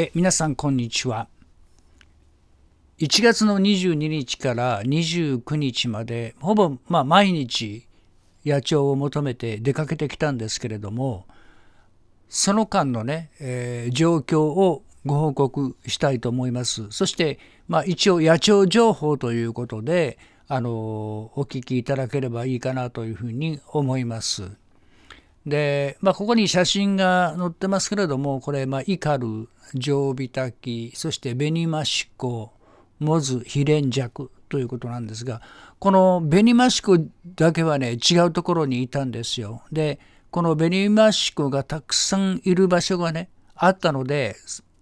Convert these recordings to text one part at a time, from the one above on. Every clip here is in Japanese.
え皆さんこんにちは1月の22日から29日までほぼ、まあ、毎日野鳥を求めて出かけてきたんですけれどもその間のね、えー、状況をご報告したいと思います。そして、まあ、一応野鳥情報ということであのお聞きいただければいいかなというふうに思います。で、まあ、ここに写真が載ってますけれどもこれ、まあ、イカル常備滝そして紅益子モズヒレンジャクということなんですがこの紅益子だけはね違うところにいたんですよ。でこの紅益子がたくさんいる場所がねあったので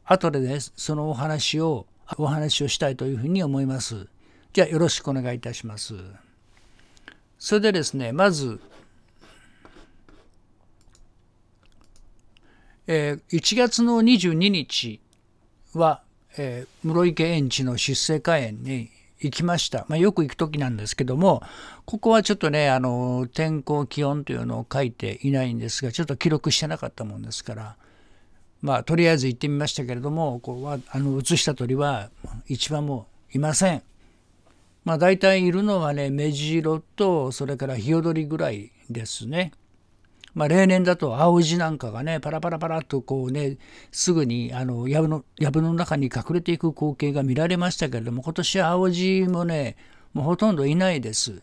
後でねそのお話をお話をしたいというふうに思います。じゃあよろしくお願いいたします。それでですねまずえー、1月の22日は、えー、室池園地の出生花園に行きました。まあ、よく行く時なんですけども、ここはちょっとね、あの、天候気温というのを書いていないんですが、ちょっと記録してなかったもんですから、まあ、とりあえず行ってみましたけれども、ここは、あの、映した鳥は一番もいません。まあ、大体いるのはね、メジロと、それからヒヨドリぐらいですね。まあ、例年だと青地なんかがねパラパラパラとこうねすぐにあの藪の藪の中に隠れていく光景が見られましたけれども今年は青地もねもうほとんどいないです。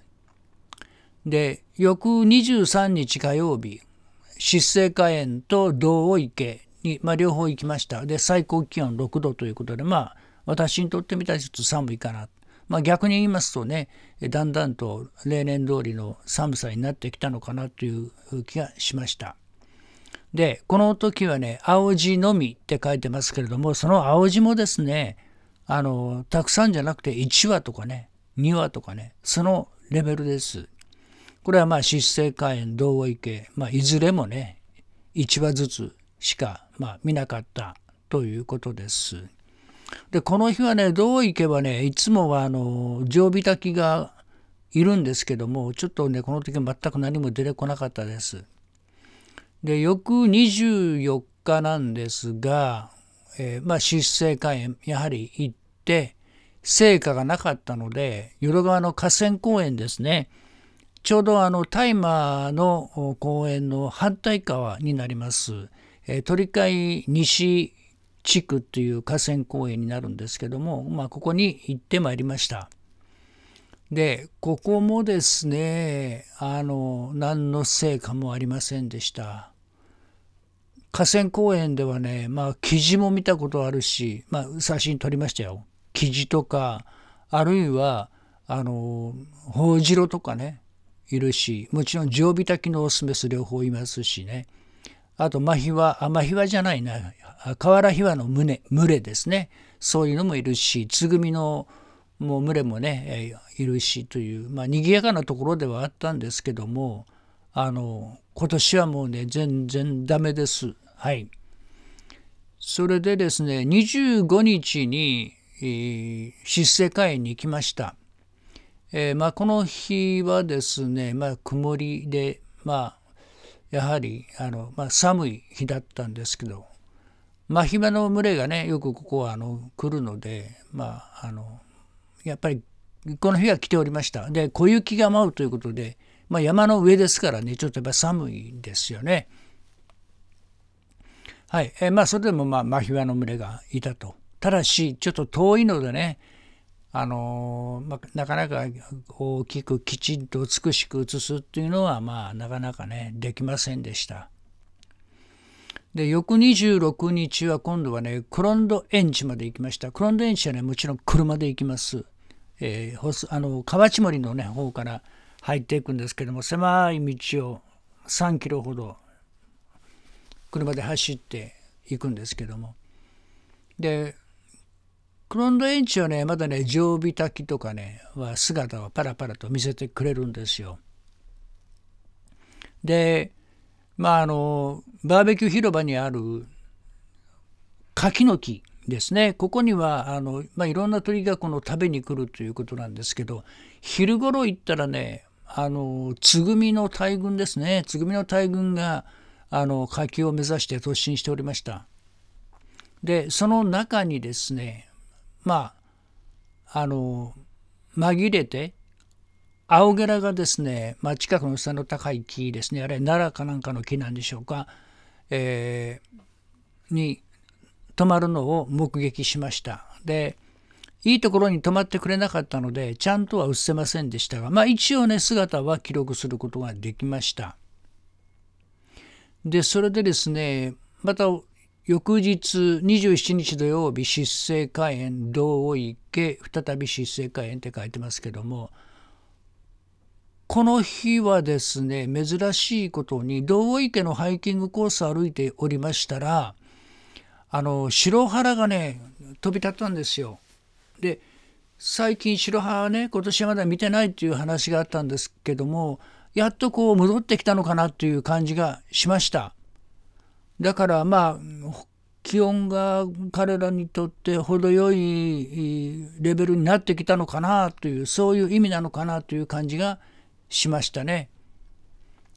で翌23日火曜日湿生花園と道池に、まあ、両方行きましたで最高気温6度ということでまあ私にとってみたらちょっと寒いかなまあ、逆に言いますとねだんだんと例年通りの寒さになってきたのかなという気がしました。でこの時はね青字のみって書いてますけれどもその青字もですねあのたくさんじゃなくて1羽とかね2羽とかねそのレベルです。これはまあ湿生花園同池、まあ、いずれもね1羽ずつしか、まあ、見なかったということです。でこの日はねどう行けばねいつもはあの常備炊きがいるんですけどもちょっとねこの時は全く何も出てこなかったです。で翌24日なんですが、えー、まあ湿生花園やはり行って成果がなかったので淀川の河川公園ですねちょうどあの大麻の公園の反対側になります、えー、鳥飼西地区っていう河川公園になるんですけども、まあ、ここに行ってまいりました。でここもですねあの何の成果もありませんでした。河川公園ではねまあ記事も見たことあるし、まあ、写真撮りましたよ。記事とかあるいはあのホウジロとかねいるしもちろん常備炊きのオスメス両方いますしねあとマヒワあマヒワじゃないな河原ヒワの群れ群れですねそういうのもいるしつぐみのもう群れもねいるしというまあ賑やかなところではあったんですけどもあの今年はもうね全然ダメです。はい。それでですね25日に、えー、出世会に行きました。えー、まあ、この日はですね、まあ、曇りで、まあ、やはりあの、まあ、寒い日だったんですけどマヒマの群れがねよくここはあの来るのでまああのやっぱりこの日は来ておりましたで小雪が舞うということで、まあ、山の上ですからねちょっとやっぱ寒いですよね。はい、えまあそれでもまあマヒワの群れがいたと。ただしちょっと遠いのでねあのまあ、なかなか大きくきちんと美しく写すっていうのはまあなかなかねできませんでした。で、翌26日は今度はね、クロンドエンチまで行きました。クロンドエンチはね、もちろん車で行きます。えー、あの、河内森のね、方から入っていくんですけども、狭い道を3キロほど車で走っていくんですけども。で、クロンドエンチはね、まだね、常備炊きとかね、は姿をパラパラと見せてくれるんですよ。で、まああのバーベキュー広場にある柿の木ですね。ここにはあの、まあ、いろんな鳥がこの食べに来るということなんですけど昼頃行ったらねあのつぐみの大群ですね。つぐみの大群があの柿を目指して突進しておりました。でその中にですねまああの紛れて青ゲラがですね、まあ、近くの背の高い木ですね。あれ奈良かなんかの木なんでしょうか、えー、に止まるのを目撃しました。でいいところに止まってくれなかったのでちゃんとは映せませんでしたが、まあ、一応ね姿は記録することができました。でそれでですねまた翌日27日土曜日失政開園同池再び失政開園って書いてますけどもこの日はですね珍しいことに同池のハイキングコースを歩いておりましたらあの白原がね飛び立ったんですよ。で最近白原はね今年はまだ見てないっていう話があったんですけどもやっとこう戻ってきたのかなっていう感じがしました。だからまあ気温が彼らにとって程よいレベルになってきたのかなというそういう意味なのかなという感じがしましたね。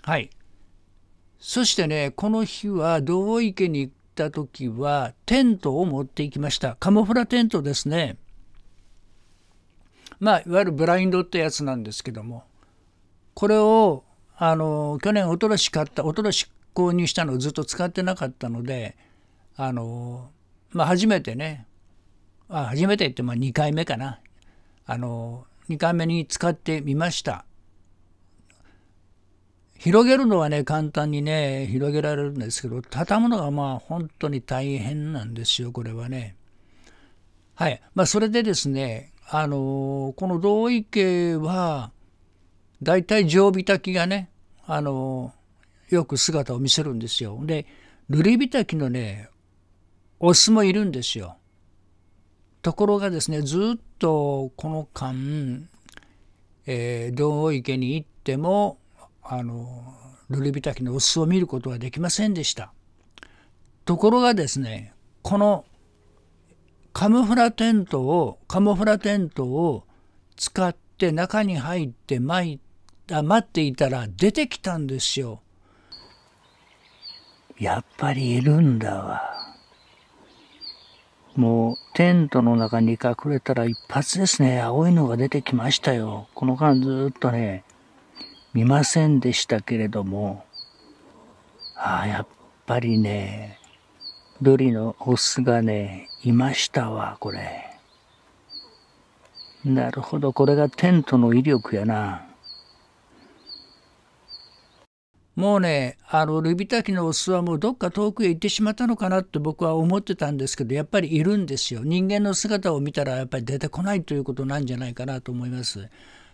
はい。そしてねこの日は道池に行った時はテントを持っていきました。カモフラテントですね。まあいわゆるブラインドってやつなんですけどもこれをあの去年おととし買ったおととし購入したのをずっと使ってなかったのであのまあ初めてねあ初めてってまあ2回目かな。あの2回目に使ってみました。広げるのはね簡単にね広げられるんですけど畳むのがまあ本当に大変なんですよこれはね。はい。まあそれでですねあのこの同意家は大体常備炊きがねあのよく姿を見せるんですよ。で瑠璃火炊きのねオスもいるんですよ。ところがですねずっとこの間、えー、同池に行ってもあの瑠璃火炊きのオスを見ることはできませんでした。ところがですねこのカムフラテントをカモフラテントを使って中に入って待い待っていたら出てきたんですよ。やっぱりいるんだわ。もうテントの中に隠れたら一発ですね。青いのが出てきましたよ。この間ずっとね、見ませんでしたけれども、ああ、やっぱりね、ドリのオスがね、いましたわ、これ。なるほど、これがテントの威力やな。もうね、あの、ルビタキのオスはもうどっか遠くへ行ってしまったのかなって僕は思ってたんですけど、やっぱりいるんですよ。人間の姿を見たらやっぱり出てこないということなんじゃないかなと思います。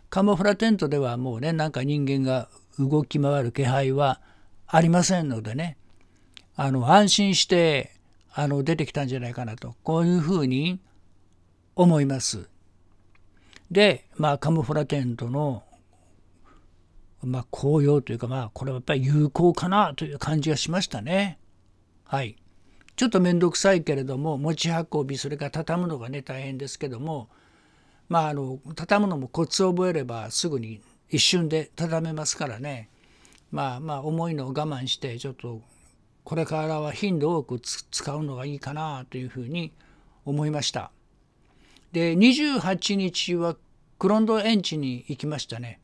カモフラテントではもうね、なんか人間が動き回る気配はありませんのでね。あの安心してあの出てきたんじゃないかなとこういうふうに思います。で、まあ、カムフラテントの、まあ、紅葉というか、まあ、これはやっぱり有効かなという感じがしましたね。はい。ちょっと面倒くさいけれども持ち運びそれから畳むのがね大変ですけどもまああの畳むのもコツを覚えればすぐに一瞬で畳めますからねまあまあ重いのを我慢してちょっとこれからは頻度多く使うのがいいかなというふうに思いました。で28日はクロンド園地に行きましたね。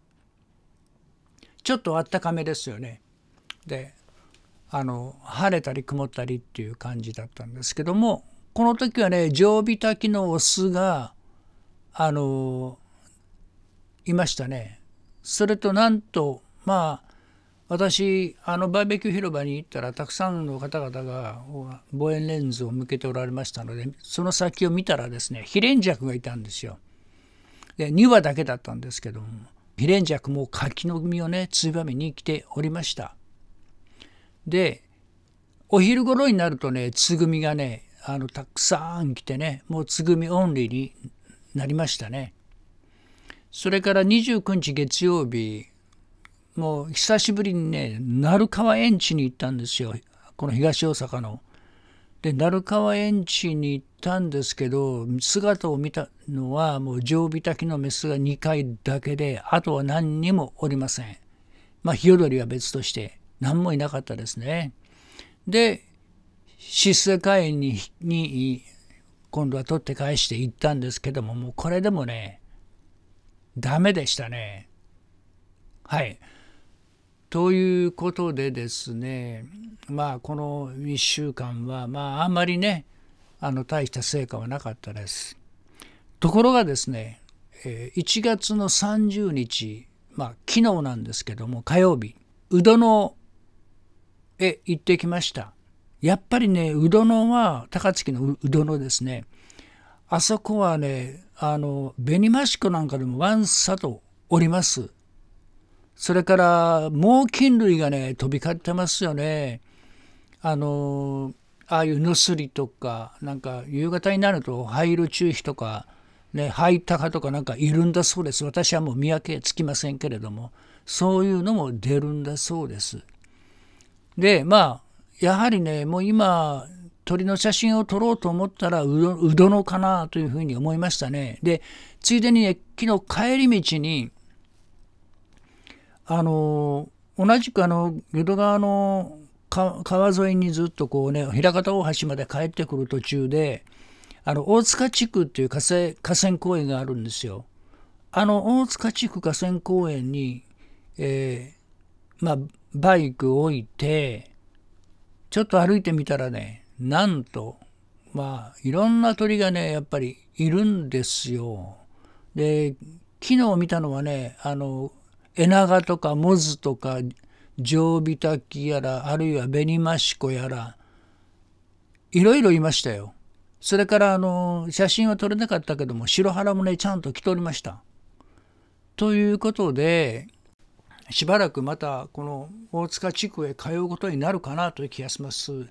ちょっとあったかめですよね。であの晴れたり曇ったりっていう感じだったんですけどもこの時はね常備炊きのオスがあのいましたね。それとなんとまあ私あのバーベキュー広場に行ったらたくさんの方々が望遠レンズを向けておられましたのでその先を見たらですねヒレンジャクがいたんですよ。で2羽だけだったんですけどもヒレンジャクも柿の実をねついばみに来ておりました。でお昼頃になるとねつぐみがねあのたくさん来てねもうつぐみオンリーになりましたね。それから29日月曜日もう久しぶりにね鳴川園地に行ったんですよこの東大阪の。で鳴川園地に行ったんですけど姿を見たのはもう常備炊きのメスが2回だけであとは何にもおりません。まあヒヨドリは別として何もいなかったですね。で出世会にに今度は取って返して行ったんですけどももうこれでもねダメでしたね。はい。ということでですねまあこの1週間はまああんまりねあの大した成果はなかったです。ところがですね1月の30日まあ昨日なんですけども火曜日宇土野へ行ってきました。やっぱりね宇土野は高槻の宇土野ですねあそこはねあの紅益子なんかでもワンサとおります。それから猛禽類がね飛び交ってますよね。あのああいうノスリとかなんか夕方になると灰色注意とかねハイタカとかなんかいるんだそうです。私はもう見分けつきませんけれどもそういうのも出るんだそうです。でまあやはりねもう今鳥の写真を撮ろうと思ったらうどうどのかなというふうに思いましたね。でついでにね昨日帰り道にあの同じくあの淀川の川沿いにずっとこうね枚方大橋まで帰ってくる途中であの大塚地区っていう河川河川公園があるんですよ。あの大塚地区河川公園に、えー、まあ、バイクを置いてちょっと歩いてみたらねなんとまあいろんな鳥がねやっぱりいるんですよ。で昨日見たのはねあのエナガとかモズとかジビタキやらあるいはベニマシコやらいろいろいましたよ。それからあの写真は撮れなかったけども白原もねちゃんと来ておりました。ということでしばらくまたこの大塚地区へ通うことになるかなという気がします。